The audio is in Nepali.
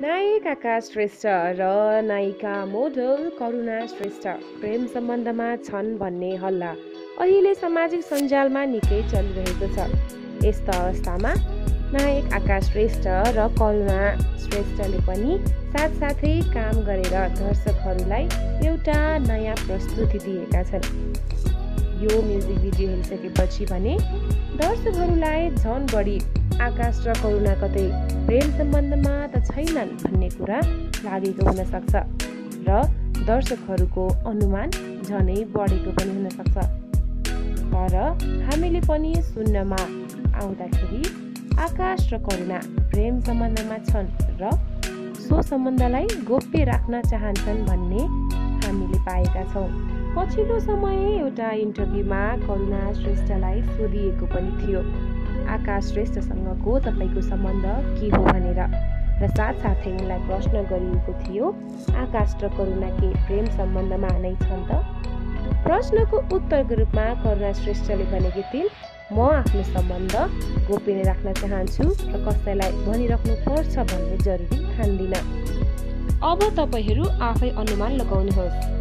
नायक आकाश श्रेष्ठ र नायिका मोडल करुणा श्रेष्ठ। प्रेम सम्बन्धमा छन् भन्ने हल्ला अहिले सामाजिक सञ्जालमा निकै चलिरहेको छ। यस्तो अवस्थामा नायक आकाश श्रेष्ठ र करुणा श्रेष्ठले पनि साथसाथै काम गरेर दर्शकहरूलाई एउटा नयाँ प्रस्तुति दिएका छन्। यो म्युजिक भिडियो हेरिसकेपछि भने दर्शकहरूलाई झन बढी आकाश र करुणा कतै प्रेम सम्बन्धमा त छैनन् भन्ने कुरा लागेको हुनसक्छ र दर्शकहरूको अनुमान झनै बढेको पनि हुनसक्छ। तर हामीले पनि सुन्नमा आउँदाखेरि आकाश र करुणा प्रेम सम्बन्धमा छन् र सो सम्बन्धलाई गोप्य राख्न चाहन्छन् भन्ने हामीले पाएका छौँ। पछिल्लो समय एउटा इन्टरभ्यूमा करुणा श्रेष्ठलाई सोधिएको पनि थियो। आकाश श्रेष्ठसँगको तपाईँको सम्बन्ध के हो भनेर। र साथसाथै उनलाई प्रश्न गरिएको थियो आकाश र करुणा के प्रेम सम्बन्धमा नै छन् त? प्रश्नको उत्तरको रूपमा करुणा श्रेष्ठले भनेकी थिइन् म आफ्नो सम्बन्ध गोप्य नै राख्न चाहन्छु र कसैलाई भनिराख्नु पर्छ भन्ने जरुरी ठान्दिनँ। अब तपाईँहरू आफै अनुमान लगाउनुहोस्।